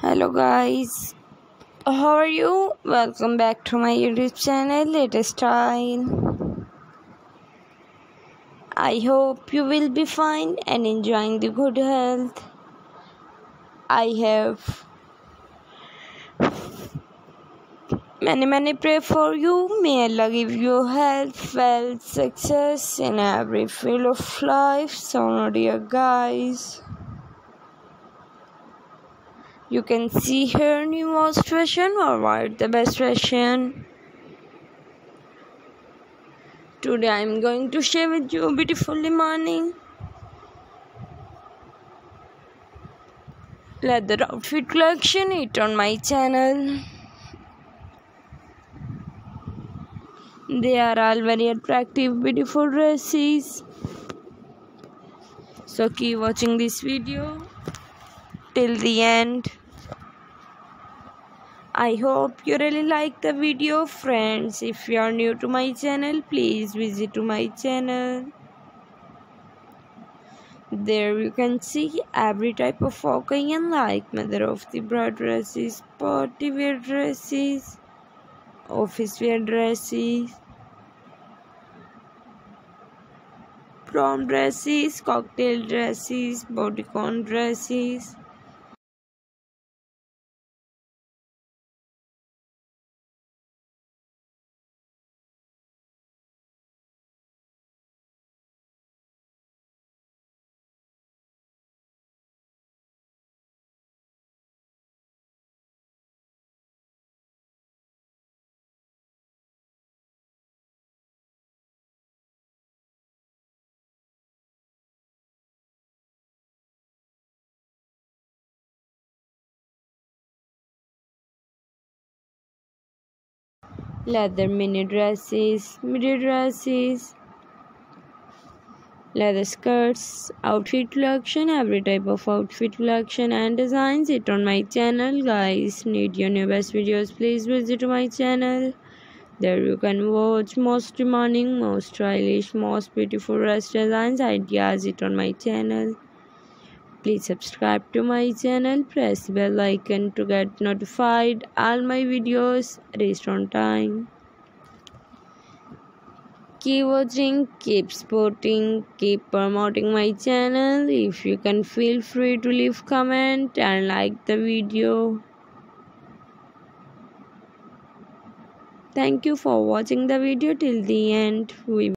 hello guys. How are you? Welcome back to my youtube channel latest style. I hope you will be fine and enjoying the good health. I have many many pray for you. May allah give you health wealth success in every field of life. So dear guys you can see here new most fashion or what the best fashion today i'm going to share with you beautifully morning. Leather outfit collection it on my channel. They are all very attractive beautiful dresses. So keep watching this video till the end I hope you really like the video friends. If you are new to my channel, please visit to my channel. There you can see every type of walking and like mother of the bride dresses, party wear dresses, office wear dresses, prom dresses, cocktail dresses, bodycon dresses leather mini dresses, midi dresses, leather skirts, outfit collection, every type of outfit collection and designs it on my channel guys. Need your new best videos please visit my channel. There you can watch most demanding, most stylish, most beautiful dress designs ideas it on my channel. Please subscribe to my channel, press bell icon to get notified all my videos released on time. Keep watching, keep supporting, keep promoting my channel. If you can feel free to leave comment and like the video. Thank you for watching the video till the end. We